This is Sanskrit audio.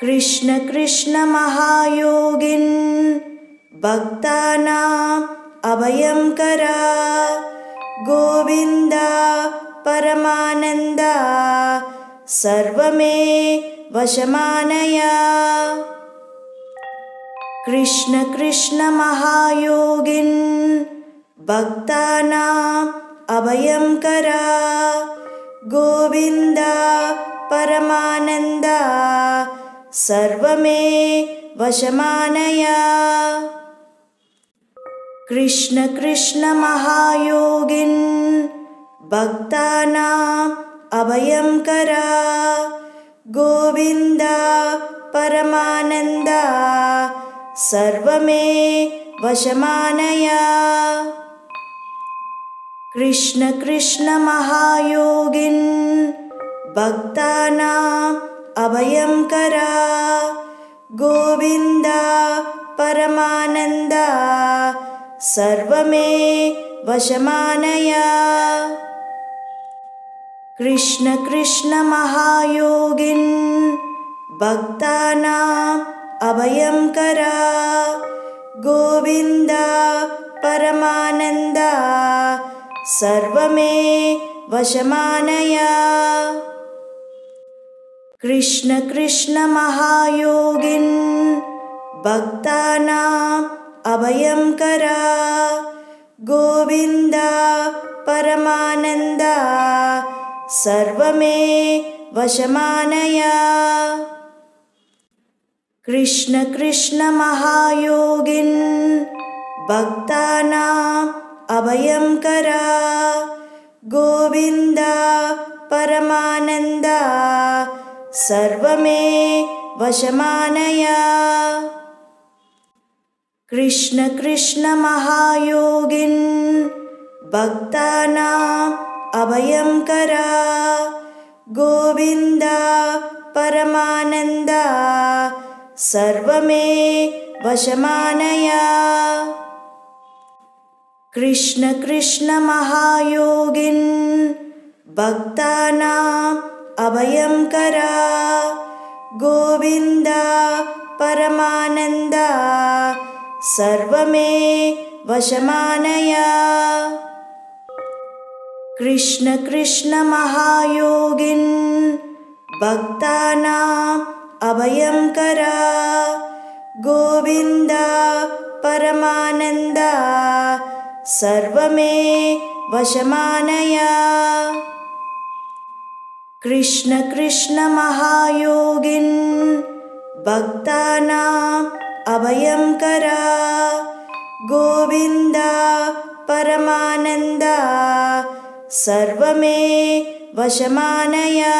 कृष्ण कृष्ण महायोगिन् भक्तानाम् अभयङ्करा गोविन्द परमानन्द सर्वमे वशमानया। कृष्ण कृष्ण महायोगिन् भक्तानाम् अभयङ्करा गोविन्द परमानन्द सर्वमे वशमानया कृष्ण कृष्ण महायोगिन् भक्तानाम् अभयङ्करा गोविन्द परमानन्द सर्वमे वशमानया कृष्ण कृष्ण भक्तानाम् अभयङ्करा गोविन्द परमानन्द सर्वमे वशमानया। कृष्ण कृष्ण महायोगिन् भक्तानाम् अभयङ्करा गोविन्द परमानन्द सर्वमे वशमानया कृष्ण कृष्ण महायोगिन् भक्तानाम् अभयङ्करा गोविन्द परमानन्द सर्वमे वशमानया। कृष्ण कृष्ण महायोगिन् भक्तानाम् अभयङ्करा गोविन्द परमानन्द सर्वमे वशमानया। कृष्ण कृष्ण महायोगिन् भक्तानाम् अभयङ्करा गोविन्द परमानन्द सर्वमे वशमानया। कृष्ण कृष्ण भक्तानाम् अभयङ्करा गोविन्द परमानन्द। सर्वमे वशमानया। कृष्ण कृष्ण महायोगिन् भक्तानाम् अभयङ्करा गोविन्द परमानन्द। सर्वमे वशमानया कृष्ण कृष्ण महायोगिन्। भक्तानाम् अभयङ्करा गोविन्द परमानन्द। सर्वमे वशमानया